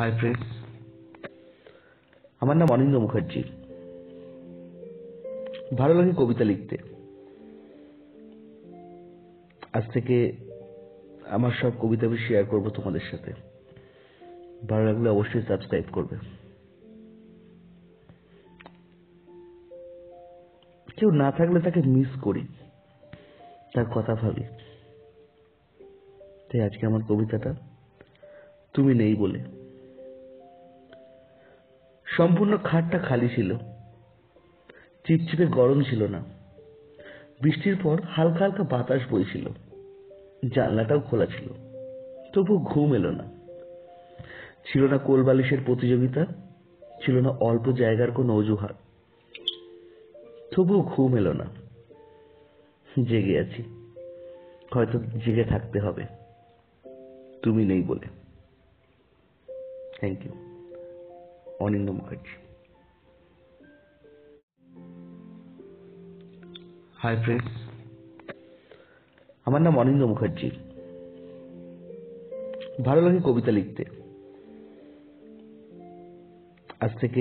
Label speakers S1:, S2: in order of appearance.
S1: High friends আমার নাম অনিন্দ মুখার্জি। ভালো লাগে কবিতা লিখতে। আজ থেকে আমার সব কবিতা আমি শেয়ার করব তোমাদের সাথে। ভালো লাগলে অবশ্যই সাবস্ক্রাইব করবে। কেউ না থাকলে তাকে মিস করি। তার কথা ভাবি। তাই আজকে আমার কবিতাটা, তুমি নেই বলে। সম্পূর্ণ খাটটা খালি ছিল। চিপচিপে গরম ছিল না। বৃষ্টির পর হালকা হালকা বাতাস বইছিল। জানলাটাও খোলা ছিল। তবু ঘুম এলো না। ছিল না কোলবালিশের প্রতিযোগিতা, ছিল না অল্প জায়গার কোনো অজুহাত। তবুও ঘুম এলো না। জেগে আছি। হয়তো জেগে থাকতে হবে। তুমি নেই বলে। Thank you Anindya Mukherjee hi friends আমার নাম অনিন্দ মুখার্জি ভালো লাগে কবিতা লিখতে আজ থেকে